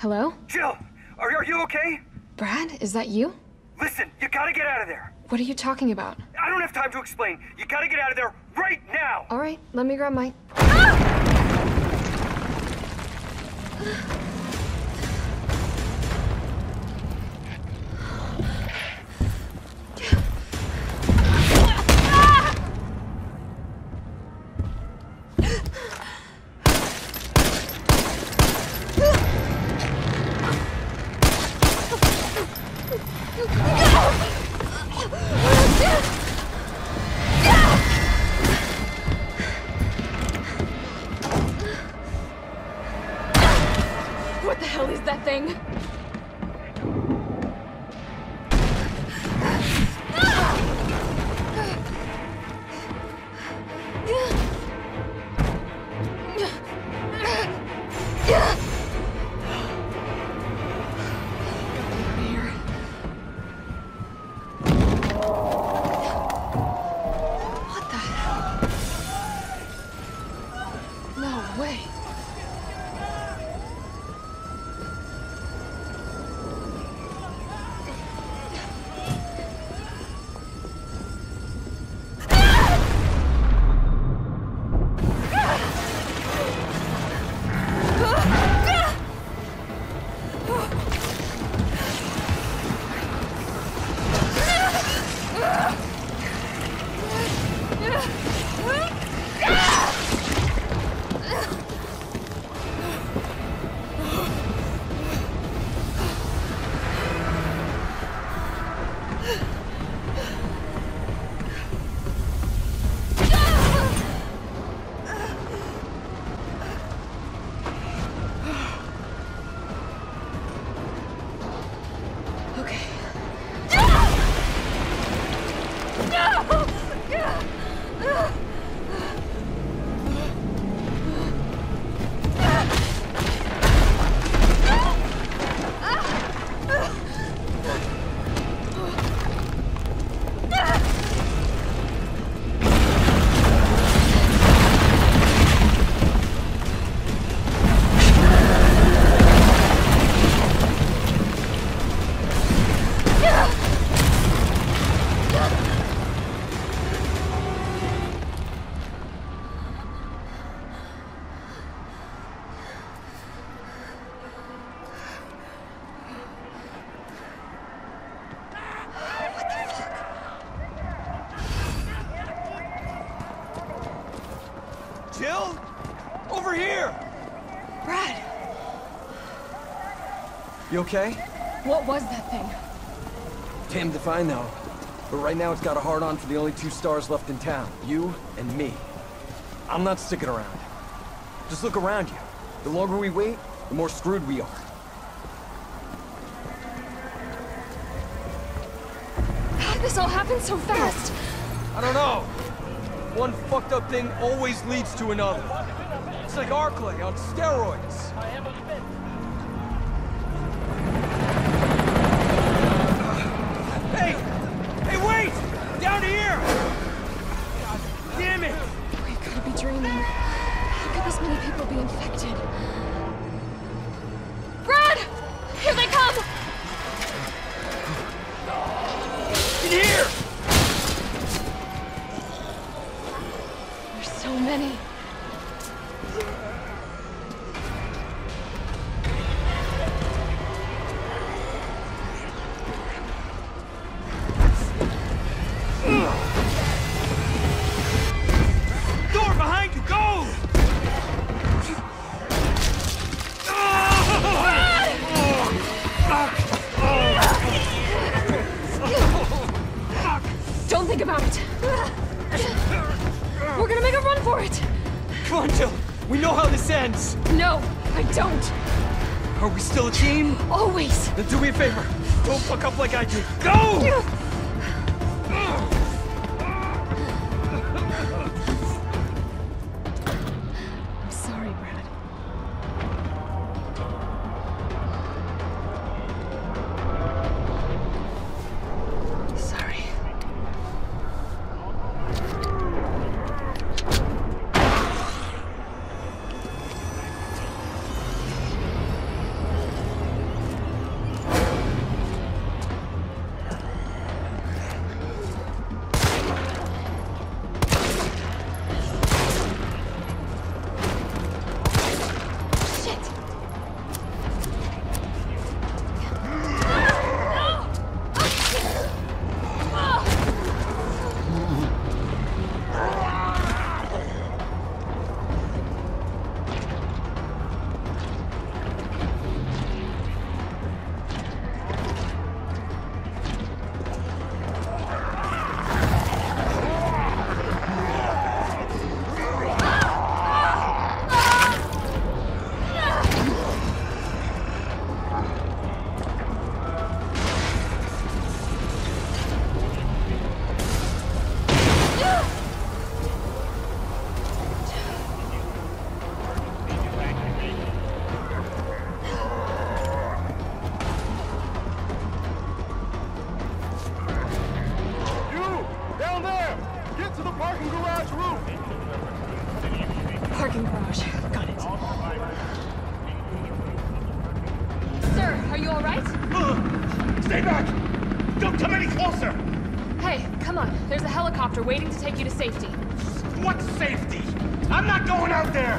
Hello? Jill, are, are you okay? Brad, is that you? Listen, you gotta get out of there. What are you talking about? I don't have time to explain. You gotta get out of there right now. All right, let me grab my. Oh, Jill? Over here! Brad, You okay? what was that thing? Damned if I know. But right now it's got a hard on for the only two stars left in town. You and me. I'm not sticking around. Just look around you. The longer we wait, the more screwed we are. How did this all happen so fast? I don't know. One fucked up thing always leads to another. It's like Arklay on steroids. So many. How this ends. No, I don't. Are we still a team? Always. Then do me a favor. Don't fuck up like I did. Go! you all right? Uh, stay back! Don't come any closer! Hey, come on. There's a helicopter waiting to take you to safety. What safety? I'm not going out there!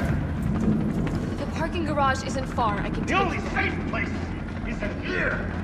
The parking garage isn't far. I can The only safe place is in here!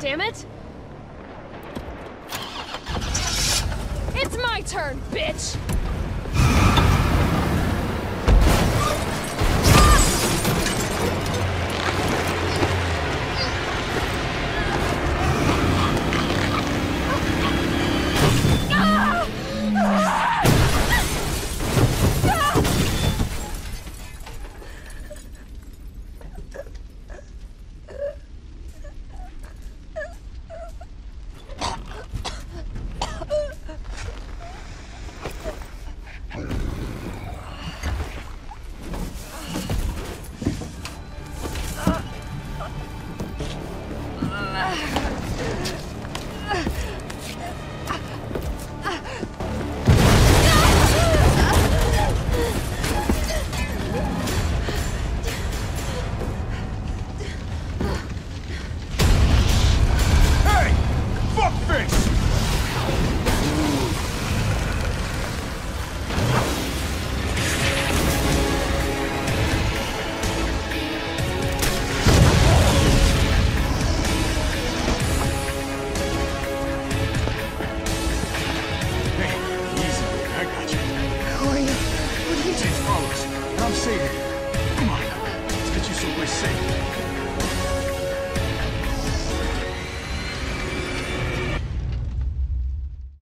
Damn it! It's my turn, bitch!